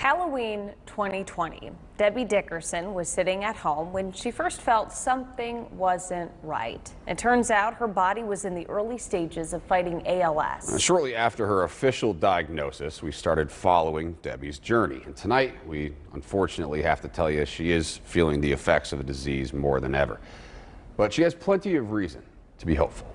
Halloween 2020. Debbie Dickerson was sitting at home when she first felt something wasn't right. It turns out her body was in the early stages of fighting ALS. Uh, shortly after her official diagnosis, we started following Debbie's journey. And tonight, we unfortunately have to tell you she is feeling the effects of the disease more than ever. But she has plenty of reason to be hopeful.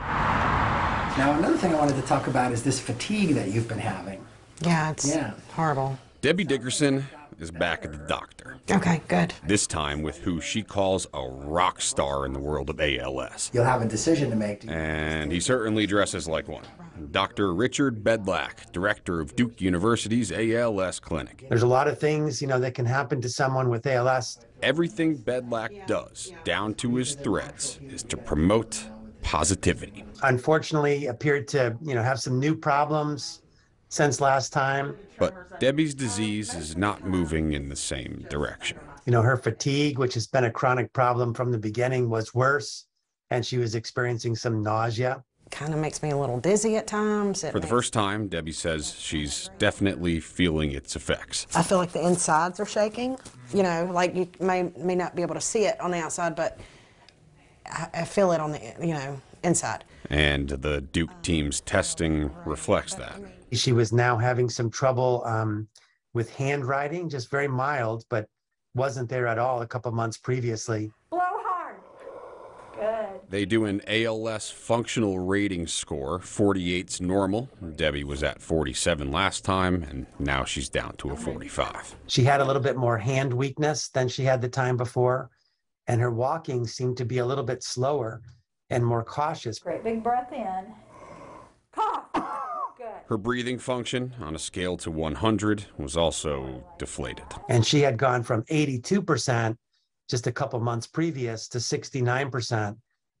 Now, another thing I wanted to talk about is this fatigue that you've been having. Yeah, it's Yeah. horrible. Debbie Dickerson is back at the doctor, Okay, good. this time with who she calls a rock star in the world of ALS. You'll have a decision to make. And he certainly dresses like one. Dr. Richard Bedlack, director of Duke University's ALS clinic. There's a lot of things, you know, that can happen to someone with ALS. Everything Bedlack does, down to his threads, is to promote positivity. Unfortunately, appeared to, you know, have some new problems since last time. But Debbie's disease is not moving in the same direction. You know, her fatigue, which has been a chronic problem from the beginning, was worse, and she was experiencing some nausea. Kind of makes me a little dizzy at times. It For the first time, Debbie says she's definitely feeling its effects. I feel like the insides are shaking. You know, like you may may not be able to see it on the outside, but I, I feel it on the you know inside. And the Duke team's testing reflects that. She was now having some trouble um, with handwriting, just very mild, but wasn't there at all a couple months previously. Blow hard. Good. They do an ALS functional rating score. 48's normal. Debbie was at 47 last time, and now she's down to a 45. She had a little bit more hand weakness than she had the time before, and her walking seemed to be a little bit slower and more cautious. Great big breath in. Her breathing function, on a scale to 100, was also deflated. And she had gone from 82% just a couple months previous to 69%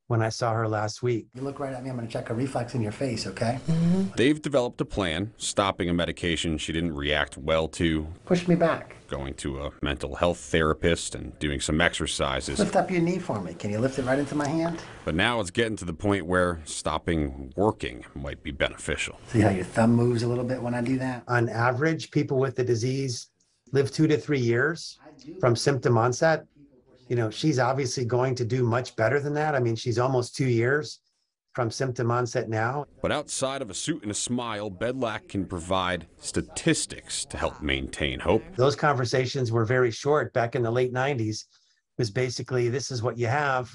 when I saw her last week. You look right at me. I'm going to check a reflex in your face, okay? Mm-hmm. They've developed a plan, stopping a medication she didn't react well to, Push me back. going to a mental health therapist, and doing some exercises. Lift up your knee for me. Can you lift it right into my hand? But now it's getting to the point where stopping working might be beneficial. See how your thumb moves a little bit when I do that? On average, people with the disease live two to three years from symptom onset. You know, she's obviously going to do much better than that. I mean, she's almost two years from symptom onset now. But outside of a suit and a smile, Bedlack can provide statistics to help maintain hope. Those conversations were very short back in the late 90s. It was basically, this is what you have,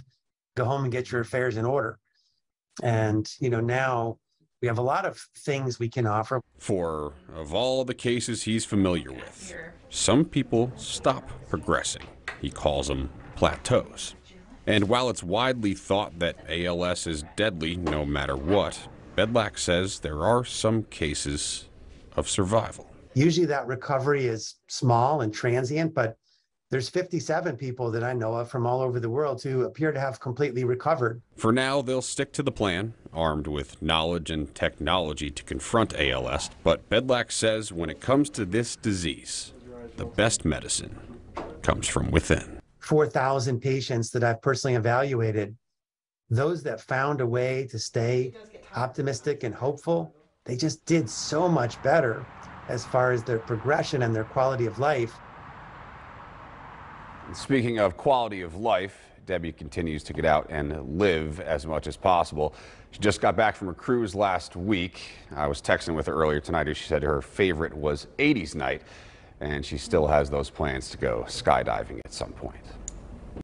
go home and get your affairs in order. And, you know, now we have a lot of things we can offer. For, of all the cases he's familiar with, some people stop progressing. He calls them plateaus. And while it's widely thought that ALS is deadly no matter what, Bedlack says there are some cases of survival. Usually that recovery is small and transient, but there's 57 people that I know of from all over the world who appear to have completely recovered. For now, they'll stick to the plan, armed with knowledge and technology to confront ALS. But Bedlack says when it comes to this disease, the best medicine comes from within. 4,000 patients that I've personally evaluated, those that found a way to stay optimistic and hopeful, they just did so much better as far as their progression and their quality of life. Speaking of quality of life, Debbie continues to get out and live as much as possible. She just got back from a cruise last week. I was texting with her earlier tonight. and She said her favorite was 80s night, and she still has those plans to go skydiving at some point.